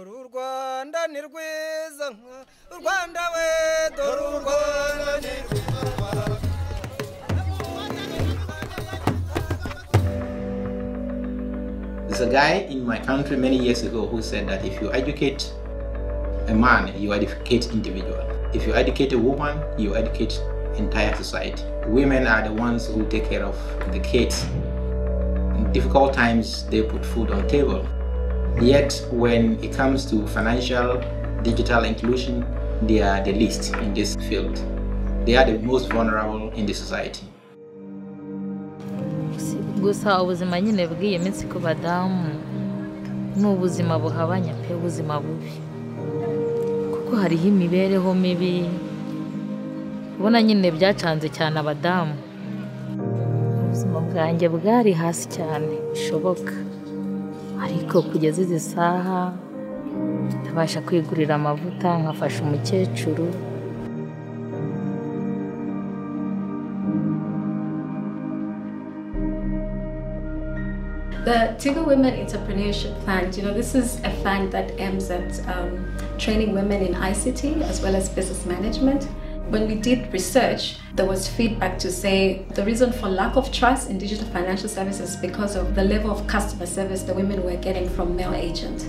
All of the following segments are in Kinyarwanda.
rwanda ni rwiza rwanda we rwanda ni There's a guy in my country many years ago who said that if you educate a man, you educate individual. If you educate a woman, you educate entire society. Women are the ones who take care of the kids. In difficult times, they put food on table. Yet, when it comes to financial, digital inclusion, they are the least in this field. They are the most vulnerable in the society. gusa ubuzima nyine bw'iyi minsi ku badamu ni buhabanya pe ubuzima bubi kuko hariho imibereho mibi ubona nyine byacanze cyane abadamu ubuzima bwanjye bwari hasi cyane bishoboka ariko kugeza izi saha ndabasha kwigurira amavuta nkafasha umukecuru The Tigo Women Entrepreneurship Fund, you know, this is a fund that aims at um, training women in ICT as well as business management. When we did research, there was feedback to say the reason for lack of trust in digital financial services because of the level of customer service the women were getting from male agents.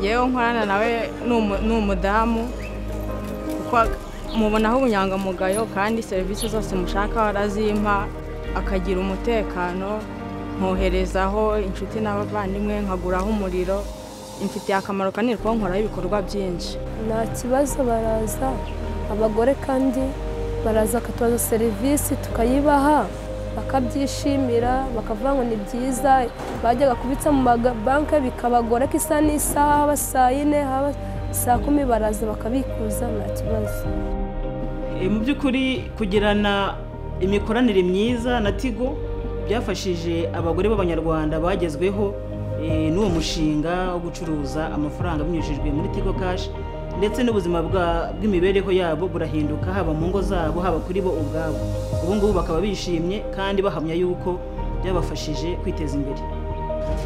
ngewe nkorana nawe ni umudamu kuko mubonaho ubunyangamugayo kandi serivisi zose mushaka arazimpa akagira umutekano nkoherezaho inshuti n'abavandimwe nkaguraho umuriro imfitiye akamaro kanini kuko nkoraho ibikorwa byinshi. Nta kibazo baraza. Abagore kandi baraza bakatubaza serivisi tukayibaha bakabyishimira bakavuga ngo ni byiza. Bajyaga kubitsa mu mabanki bikabagora ko isa n'isaha haba saa yine haba saa kumi baraza bakabikuza nta kibazo. Mu by'ukuri kugirana imikoranire myiza na tigo byafashije abagore b'abanyarwanda bagezweho n'uwo mushinga wo gucuruza amafaranga binyujijwe muri tigo kashi ndetse n'ubuzima bw'imibereho yabo burahinduka haba mu ngo zabo haba kuri bo ubwabo. Ubu ngubu bakaba bishimye kandi bahamya yuko byabafashije kwiteza imbere.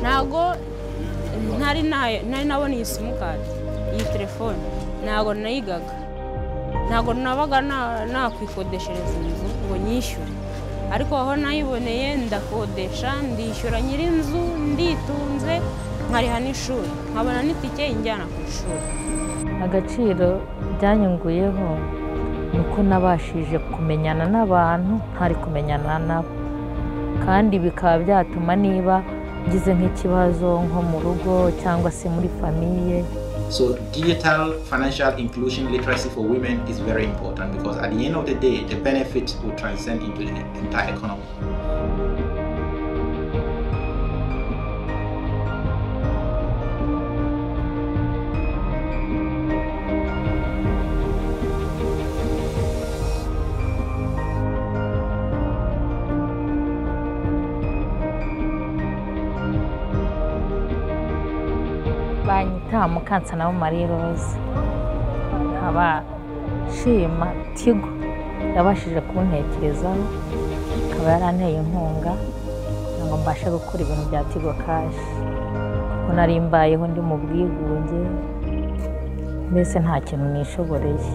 Ntabwo ntari nabona iyi simukadi iyi telefone. Ntabwo nayigaga. Ntabwo nabaga nakwikodeshereza inzu ngo nyishyure. Ariko aho nayiboneye ndakodesha ndishyura nyir'inzu nditunze nkariha n'ishuri. Nkabona n'itike injyana ku ishuri. Agaciro byanyunguyeho ni uko nabashije kumenyana n'abantu ntari kumenyana nabo. Kandi bikaba byatuma niba ngize nk'ikibazo nko mu rugo cyangwa se muri famiye So digital financial inclusion literacy for women is very important because at the end of the day, the benefits will transcend into the entire economy. Banyita mukansana marie rose. Nkaba nshima tigo yabashije kuntekerezaho ikaba yaranteye inkunga kugira ngo mbashe gukora ibintu bya tigo kashi kuko nari mbayeho ndi mu bwigunge mbese nta kintu nishoboreye